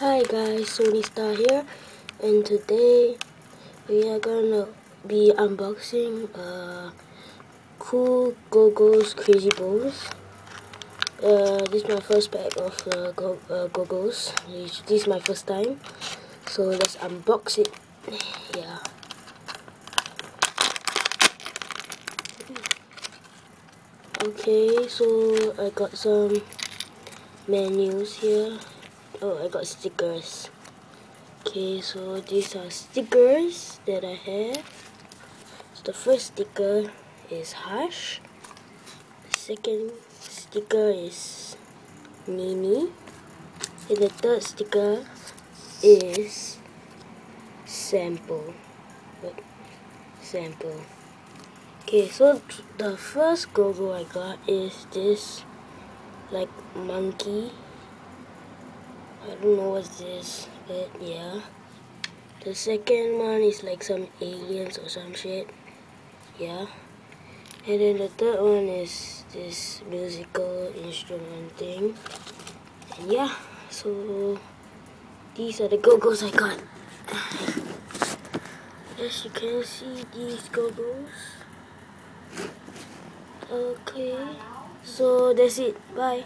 Hi guys, Sony Star here, and today we are gonna be unboxing uh, Cool GoGo's Crazy Balls. Uh, this is my first pack of uh, go uh, gogos. This is my first time, so let's unbox it. Yeah. Okay, so I got some menus here. Oh, I got stickers. Okay, so these are stickers that I have. So the first sticker is Hush. The second sticker is Nini. And the third sticker is Sample. Sample. Okay, so the first go-go I got is this like monkey I don't know what's this, but yeah. The second one is like some aliens or some shit. Yeah. And then the third one is this musical instrument thing. And yeah, so these are the gogos I got. As you can see, these gogos. Okay, so that's it. Bye.